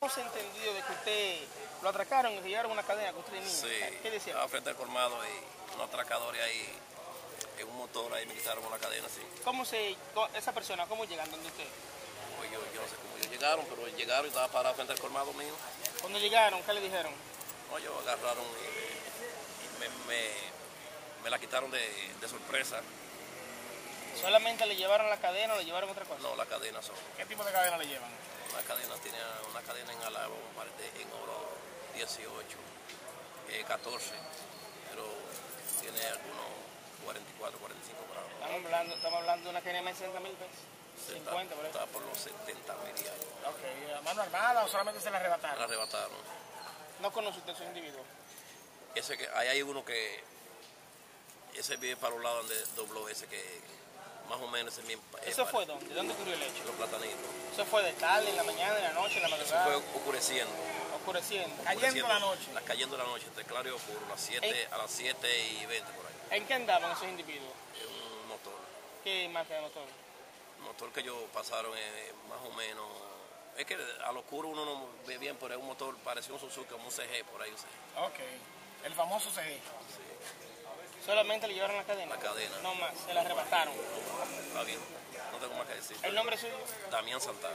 Hemos entendido de que usted lo atracaron y le llevaron una cadena con tres niños. Sí, ¿Qué decía? estaba frente al colmado y unos atracadores ahí, en un motor ahí me quitaron una cadena así. ¿Cómo se, esa persona, cómo llegan donde usted? Pues yo, yo no sé cómo ellos llegaron, pero llegaron y estaba parado frente al colmado mío. Cuando llegaron, ¿qué le dijeron? No, ellos agarraron y, me, y me- me- me la quitaron de, de sorpresa. ¿Solamente le llevaron la cadena o le llevaron otra cosa? No, la cadena son. ¿Qué tipo de cadena le llevan? La cadena tiene una cadena en alabo, en oro 18, eh, 14, pero tiene algunos 44, 45 gramos. Estamos hablando, estamos hablando de una cadena de 60 mil pesos. Está, 50, por ahí. está por los 70 mil. Ok, ¿a mano armada o solamente se la Me la arrebataron? arrebataron. No conoce usted a esos individuos. Ese que, ahí hay uno que, ese vive para un lado donde dobló ese que más o menos ese mismo. ¿Eso fue dónde? ¿Dónde ocurrió el hecho? Los platanitos. ¿Eso fue de tarde, en la mañana, en la noche, en la Eso fue madrugada? oscureciendo. Oscureciendo. Cayendo la noche. La, cayendo la noche, entre claro y oscuro, las 7, a las 7 y 20 por ahí. ¿En qué andaban esos individuos? Un motor. ¿Qué marca de motor? El motor que ellos pasaron es más o menos. Es que al oscuro uno no ve bien, pero es un motor, parece un Suzuki, como un CG por ahí. un CG. Ok, el famoso CG. Sí, ¿Solamente le llevaron la cadena? La cadena. No más, se la arrebataron. está bien. No tengo más que decir. ¿El nombre suyo? Damián Santana.